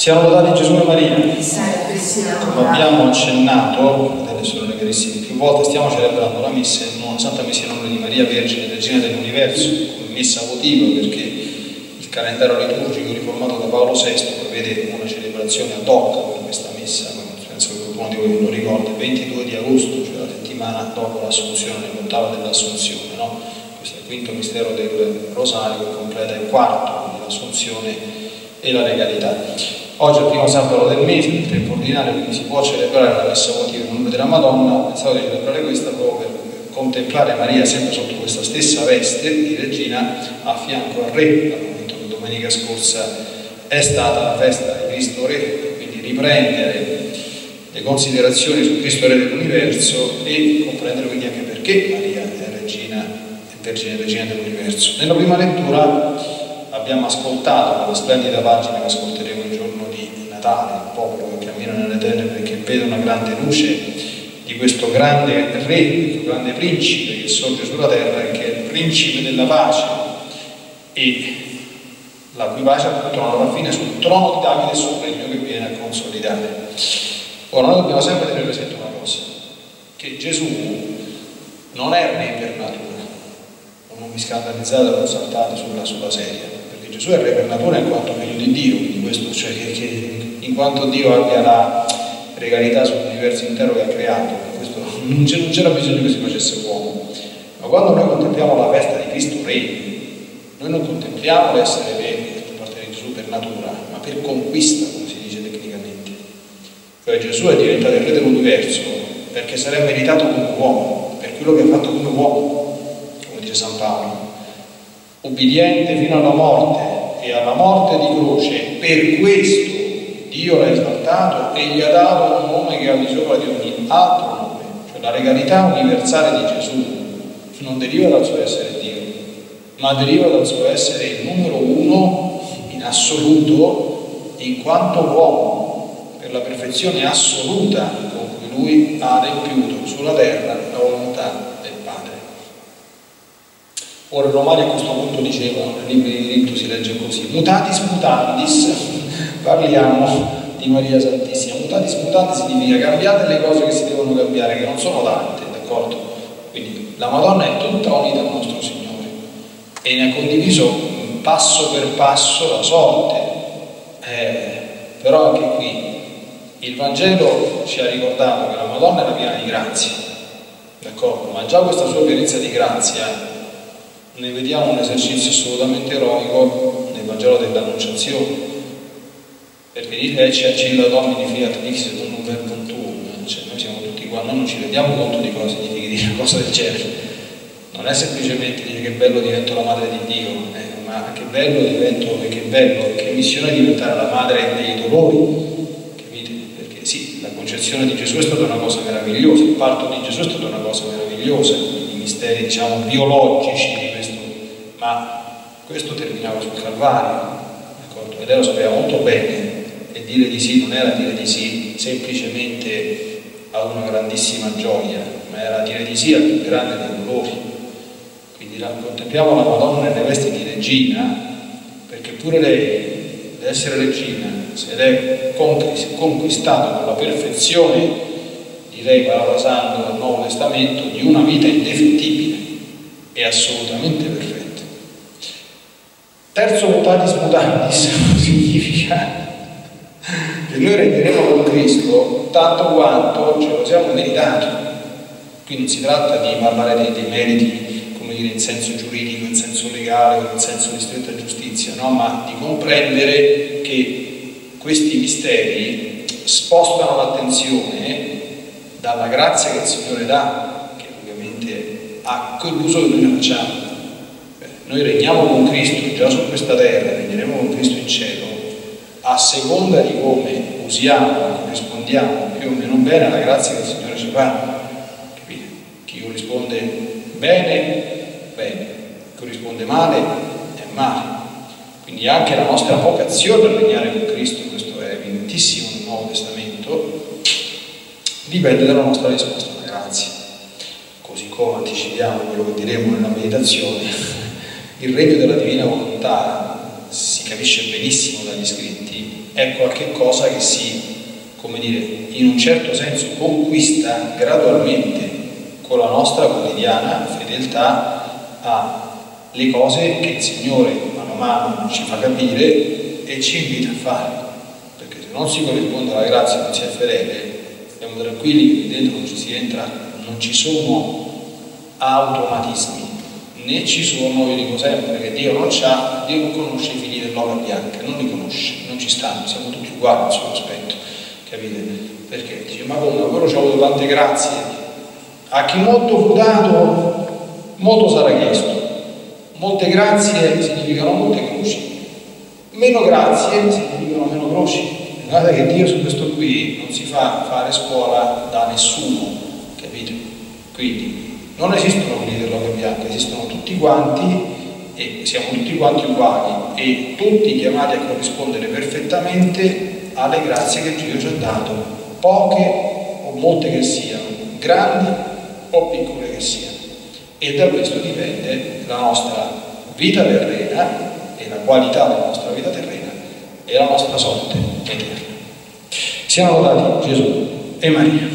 Siamo lodati Gesù e Maria. Come abbiamo accennato, fratelli e sorelle carissimi, più volte stiamo celebrando la messa in una Santa Messa in onore di Maria Vergine, Regina dell'Universo, come messa votiva perché il calendario liturgico riformato da Paolo VI prevede una celebrazione ad hoc per questa messa, penso che qualcuno di voi lo ricorda, il 22 di agosto, cioè la settimana dopo l'Assunzione, l'ottava dell'Assunzione, no? Questo è il quinto mistero del Rosario che completa il quarto, quindi l'Assunzione e la legalità. Oggi è il primo sabato del mese, il tempo ordinario, quindi si può celebrare la messa votiva in nome della Madonna. Pensavo di celebrare questa proprio per contemplare Maria sempre sotto questa stessa veste di regina a fianco al re, dal momento che domenica scorsa è stata la festa di Cristo Re, quindi riprendere le considerazioni su Cristo Re dell'universo e comprendere quindi anche perché Maria è regina, è vergine, regina dell'universo. Nella prima lettura abbiamo ascoltato quella splendida pagina che ascolteremo il giorno di Natale, il popolo che cammina nelle tenebre che vede una grande luce di questo grande re, questo grande principe che sorge sulla terra e che è il principe della pace. E la cui pace appunto non avrà fine sul trono di Davide e sul regno che viene a consolidare. Ora noi dobbiamo sempre tenere presente una cosa, che Gesù non è re per natura, non vi scandalizzate o non saltate sulla, sulla sedia, Gesù è re per natura in quanto figlio di Dio, quindi questo, cioè che, che in quanto Dio abbia la regalità sull'universo intero che ha creato, questo, non, c'era bisogno che si facesse uomo. Ma quando noi contempliamo la festa di Cristo Re, noi non contempliamo l'essere re da parte di Gesù per natura, ma per conquista, come si dice tecnicamente. Cioè Gesù è diventato il re dell'universo perché è meritato come uomo, per quello che ha fatto come uomo, come dice San Paolo, ubbidiente fino alla morte e alla morte di croce, per questo Dio l'ha esaltato e gli ha dato un nome che al di sopra di ogni altro nome, cioè la regalità universale di Gesù non deriva dal suo essere Dio, ma deriva dal suo essere il numero uno in assoluto in quanto uomo, per la perfezione assoluta con cui lui ha adempiuto sulla terra la volontà del Padre. Ora i Romani a questo punto dicevano, nei libri di diritto si legge così, mutatis mutandis, parliamo di Maria Santissima, mutatis mutandis significa cambiate le cose che si devono cambiare, che non sono tante, d'accordo? Quindi la Madonna è tutta unita al nostro Signore e ne ha condiviso passo per passo la sorte. Eh, però anche qui il Vangelo ci ha ricordato che la Madonna era piena di grazia, d'accordo? Ma già questa sua pienezza di grazia ne vediamo un esercizio assolutamente eroico nel Vangelo dell'Annunciazione. Perché dice ci accilla domini fiat vix non verbum tuum, cioè noi siamo tutti qua, noi non ci rendiamo conto di cosa significa dire una cosa del genere. Non è semplicemente dire che bello divento la madre di Dio, eh, ma che bello divento e che bello, che missione diventare la madre dei dolori, capite? Perché sì, la concezione di Gesù è stata una cosa meravigliosa, il parto di Gesù è stata una cosa meravigliosa, i misteri diciamo biologici ma questo terminava sul Calvario, d'accordo? E lei lo sapeva molto bene, e dire di sì non era dire di sì semplicemente a una grandissima gioia, ma era dire di sì al più grande dei dolori. Quindi contempliamo la Madonna nelle vesti di regina, perché pure lei, l'essere regina, se l'è conquistato con la perfezione, direi parafrasando dal Nuovo Testamento, di una vita indefettibile e assolutamente perfetta. Terzo mutatis mutandis significa che noi renderemo con Cristo tanto quanto ce lo siamo meritato. Qui non si tratta di parlare dei, dei meriti, come dire, in senso giuridico, in senso legale, in senso di stretta giustizia, no? ma di comprendere che questi misteri spostano l'attenzione dalla grazia che il Signore dà, che ovviamente ha quell'uso che noi facciamo. Noi regniamo con Cristo già su questa terra, regneremo con Cristo in cielo, a seconda di come usiamo corrispondiamo più o meno bene alla grazia che il Signore ci fa. Capite? Chi corrisponde bene, bene, chi corrisponde male, è male. Quindi anche la nostra vocazione a regnare con Cristo, questo è evidentissimo nel Nuovo Testamento, dipende dalla nostra risposta alla grazia. Così come anticipiamo quello che diremo nella meditazione, il regno della divina volontà si capisce benissimo dagli scritti, è qualcosa che si, come dire, in un certo senso conquista gradualmente con la nostra quotidiana fedeltà alle cose che il Signore mano a mano ci fa capire e ci invita a fare. Perché se non si corrisponde alla grazia, non si è fedele, siamo tranquilli che dentro non ci si entra, non ci sono automatismi, né ci sono, io dico sempre che Dio non c'ha, Dio non conosce i figli dell'oca bianca, non li conosce, non ci stanno, siamo tutti uguali al suo aspetto, capite? Perché dice, ma come, quello ci ha avuto tante grazie, a chi molto fu dato, molto sarà chiesto, molte grazie significano molte croci, meno grazie significano meno croci. Guardate che Dio su questo qui non si fa fare scuola da nessuno, capite? Quindi non esistono quelli dell'oca bianca, esistono tutti quanti e siamo tutti quanti uguali e tutti chiamati a corrispondere perfettamente alle grazie che Dio ci ha dato, poche o molte che siano, grandi o piccole che siano. E da questo dipende la nostra vita terrena e la qualità della nostra vita terrena e la nostra sorte eterna. Siamo lodati Gesù e Maria.